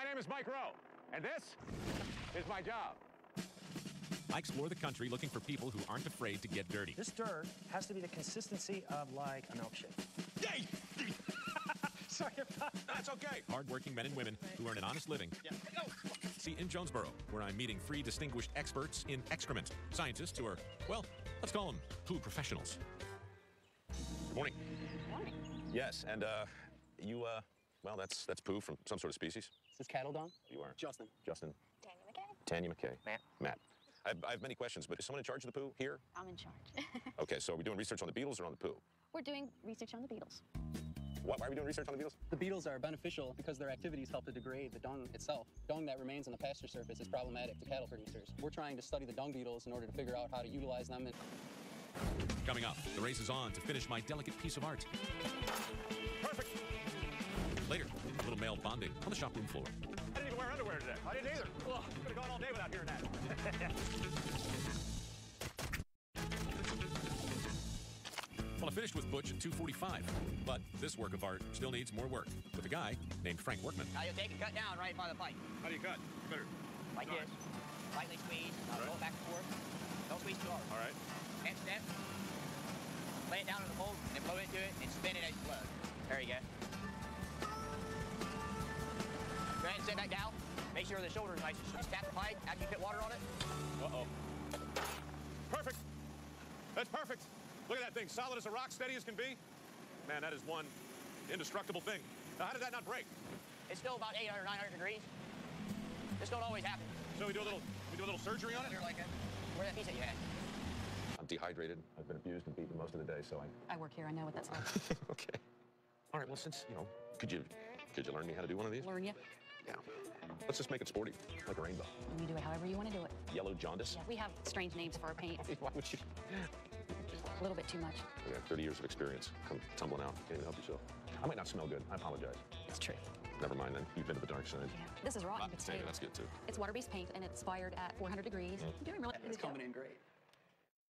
My name is Mike Rowe, and this is my job. I explore the country looking for people who aren't afraid to get dirty. This dirt has to be the consistency of like a milkshake. Yay! Sorry about That's okay. Hardworking men and women who earn an honest living. Yeah. See, in Jonesboro, where I'm meeting three distinguished experts in excrement, scientists who are, well, let's call them poo professionals. Good morning. Good Morning. Yes, and uh, you, uh, well, that's that's poo from some sort of species. Is this cattle dong? You are Justin. Justin, Daniel McKay. Tanya McKay, Matt. Matt. I have, I have many questions, but is someone in charge of the poo here? I'm in charge. Okay, so are we doing research on the beetles or on the poo? We're doing research on the beetles. Why, why are we doing research on the beetles? The beetles are beneficial because their activities help to degrade the dung itself. Dung that remains on the pasture surface is problematic to cattle producers. We're trying to study the dung beetles in order to figure out how to utilize them. And Coming up, the race is on to finish my delicate piece of art. Perfect. Bonding on the shop room floor. I didn't even wear underwear today. I didn't either. Well, could have gone all day without hearing that. Well, I finished with Butch at 2:45, but this work of art still needs more work with a guy named Frank Workman. Now you take and cut down right by the pipe. How do you cut? Better. Like All this. Lightly squeeze. Now All right. roll back and forth. Don't squeeze too hard. All right. Next step. Lay it down in the mold and then blow into it and spin it as you blow. There you go. Go sit back down. Make sure the shoulder's nice and straight. Tap the pipe after you put water on it. Uh-oh. Perfect. That's perfect. Look at that thing, solid as a rock, steady as can be. Man, that is one indestructible thing. Now, how did that not break? It's still about 800, 900 degrees. This don't always happen. So we do a little, we do a little surgery on it. Here like that. Where that piece that you had? I'm dehydrated. I've been abused and beaten most of the day, so I. I work here. I know what that's like. okay. All right. Well, since you know, could you could you learn me how to do one of these? Learn you. Yeah. Let's just make it sporty, like a rainbow. You do it however you want to do it. Yellow jaundice. Yeah, we have strange names for our paint. Why would you? A little bit too much. You got 30 years of experience. Come tumbling out. Can't even help yourself. I might not smell good. I apologize. It's true. Never mind then. You've been to the dark side. Yeah. This is rotten ah, Hey, potato. that's good too. It's water-based paint and it's fired at 400 degrees. You're doing really it's coming in great.